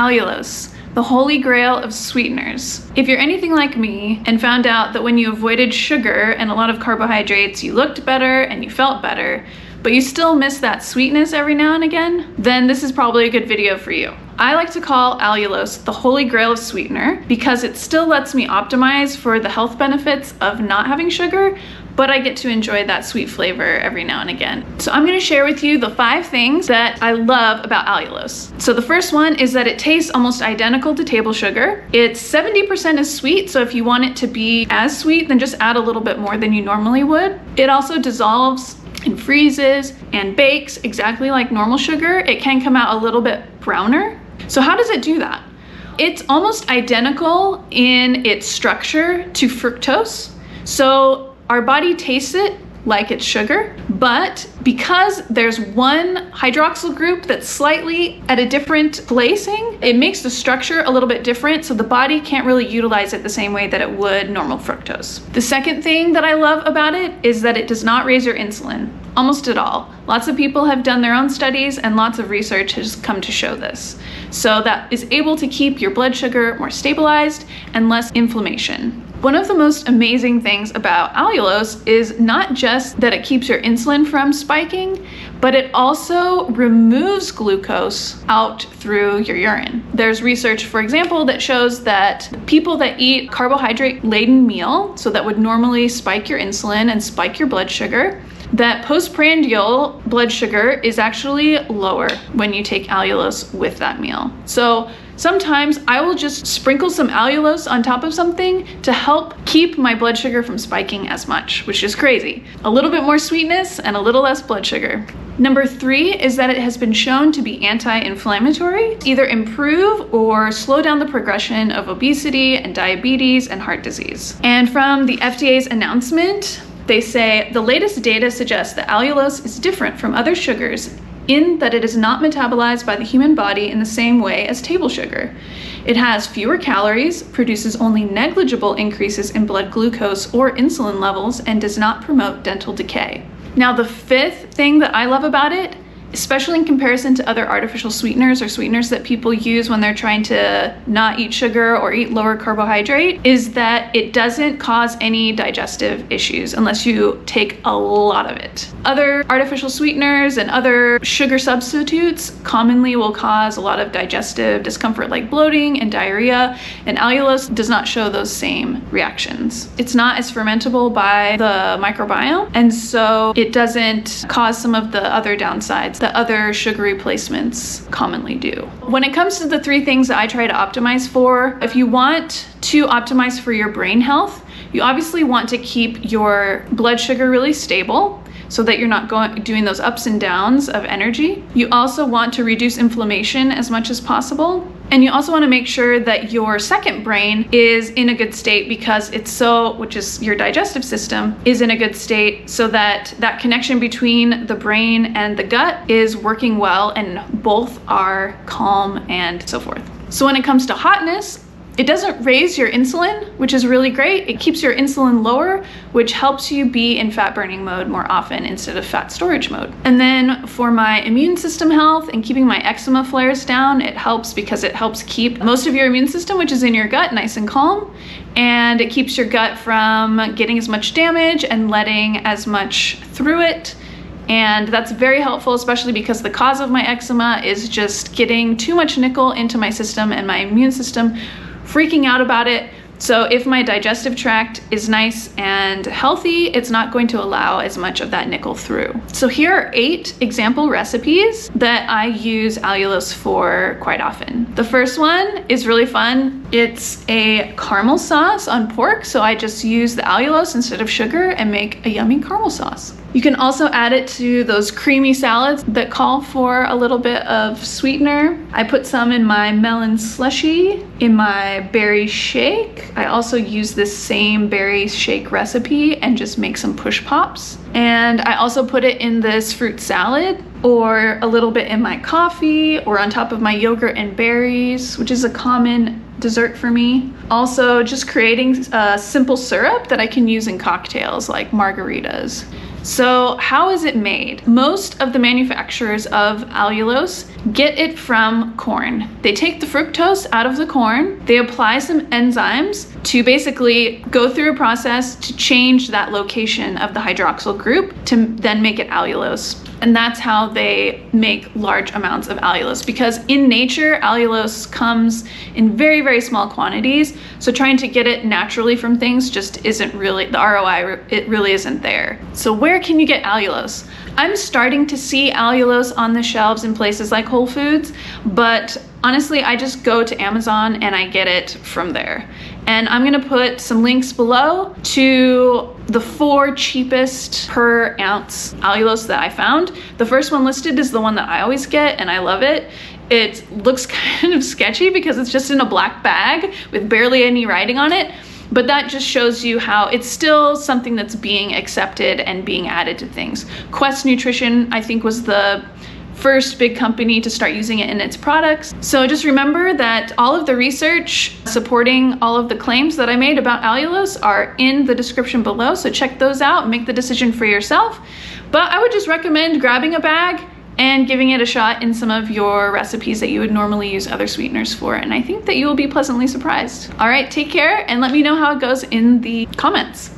allulose the holy grail of sweeteners. If you're anything like me and found out that when you avoided sugar and a lot of carbohydrates, you looked better and you felt better, but you still miss that sweetness every now and again, then this is probably a good video for you. I like to call allulose the holy grail of sweetener because it still lets me optimize for the health benefits of not having sugar, but I get to enjoy that sweet flavor every now and again. So I'm gonna share with you the five things that I love about allulose. So the first one is that it tastes almost identical to table sugar. It's 70% as sweet, so if you want it to be as sweet, then just add a little bit more than you normally would. It also dissolves and freezes and bakes exactly like normal sugar. It can come out a little bit browner. So how does it do that? It's almost identical in its structure to fructose. So our body tastes it like it's sugar, but because there's one hydroxyl group that's slightly at a different placing, it makes the structure a little bit different, so the body can't really utilize it the same way that it would normal fructose. The second thing that I love about it is that it does not raise your insulin, almost at all. Lots of people have done their own studies and lots of research has come to show this. So that is able to keep your blood sugar more stabilized and less inflammation. One of the most amazing things about allulose is not just that it keeps your insulin from spiking, but it also removes glucose out through your urine. There's research, for example, that shows that people that eat carbohydrate laden meal, so that would normally spike your insulin and spike your blood sugar, that postprandial blood sugar is actually lower when you take allulose with that meal. So Sometimes I will just sprinkle some allulose on top of something to help keep my blood sugar from spiking as much, which is crazy. A little bit more sweetness and a little less blood sugar. Number three is that it has been shown to be anti-inflammatory, either improve or slow down the progression of obesity and diabetes and heart disease. And from the FDA's announcement, they say the latest data suggests that allulose is different from other sugars in that it is not metabolized by the human body in the same way as table sugar. It has fewer calories, produces only negligible increases in blood glucose or insulin levels, and does not promote dental decay. Now, the fifth thing that I love about it especially in comparison to other artificial sweeteners or sweeteners that people use when they're trying to not eat sugar or eat lower carbohydrate, is that it doesn't cause any digestive issues unless you take a lot of it. Other artificial sweeteners and other sugar substitutes commonly will cause a lot of digestive discomfort like bloating and diarrhea, and allulose does not show those same reactions. It's not as fermentable by the microbiome, and so it doesn't cause some of the other downsides that other sugar replacements commonly do. When it comes to the three things that I try to optimize for, if you want to optimize for your brain health, you obviously want to keep your blood sugar really stable so that you're not going doing those ups and downs of energy. You also want to reduce inflammation as much as possible. And you also want to make sure that your second brain is in a good state because it's so, which is your digestive system, is in a good state so that that connection between the brain and the gut is working well and both are calm and so forth. So when it comes to hotness, it doesn't raise your insulin, which is really great. It keeps your insulin lower, which helps you be in fat burning mode more often instead of fat storage mode. And then for my immune system health and keeping my eczema flares down, it helps because it helps keep most of your immune system, which is in your gut, nice and calm. And it keeps your gut from getting as much damage and letting as much through it. And that's very helpful, especially because the cause of my eczema is just getting too much nickel into my system and my immune system freaking out about it. So if my digestive tract is nice and healthy, it's not going to allow as much of that nickel through. So here are eight example recipes that I use allulose for quite often. The first one is really fun. It's a caramel sauce on pork. So I just use the allulose instead of sugar and make a yummy caramel sauce. You can also add it to those creamy salads that call for a little bit of sweetener. I put some in my melon slushy, in my berry shake. I also use this same berry shake recipe and just make some push pops. And I also put it in this fruit salad or a little bit in my coffee or on top of my yogurt and berries, which is a common dessert for me. Also just creating a simple syrup that I can use in cocktails like margaritas. So how is it made? Most of the manufacturers of allulose get it from corn. They take the fructose out of the corn, they apply some enzymes to basically go through a process to change that location of the hydroxyl group to then make it allulose. And that's how they make large amounts of allulose because in nature, allulose comes in very, very small quantities. So trying to get it naturally from things just isn't really, the ROI, it really isn't there. So where can you get allulose? I'm starting to see allulose on the shelves in places like Whole Foods, but honestly, I just go to Amazon and I get it from there. And I'm gonna put some links below to the four cheapest per ounce allulose that I found. The first one listed is the one that I always get and I love it. It looks kind of sketchy because it's just in a black bag with barely any writing on it, but that just shows you how it's still something that's being accepted and being added to things. Quest Nutrition, I think, was the first big company to start using it in its products. So just remember that all of the research supporting all of the claims that I made about allulose are in the description below, so check those out make the decision for yourself. But I would just recommend grabbing a bag and giving it a shot in some of your recipes that you would normally use other sweeteners for. And I think that you will be pleasantly surprised. All right, take care and let me know how it goes in the comments.